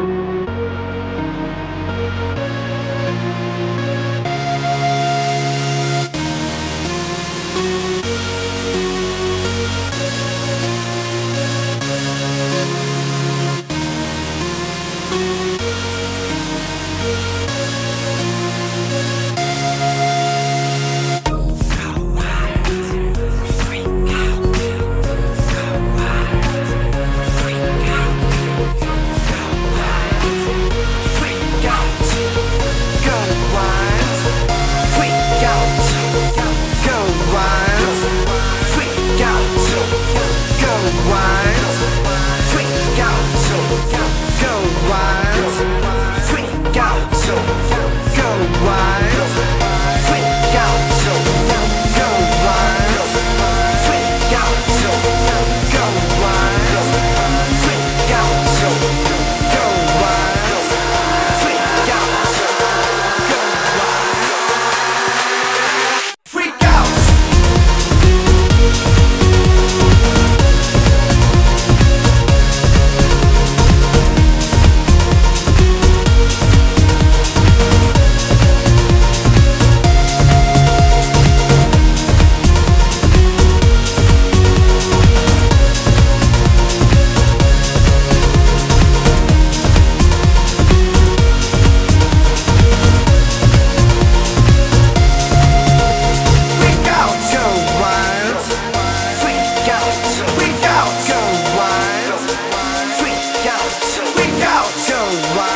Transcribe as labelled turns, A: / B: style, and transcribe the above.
A: Thank you.
B: Thank you.
C: worldwide.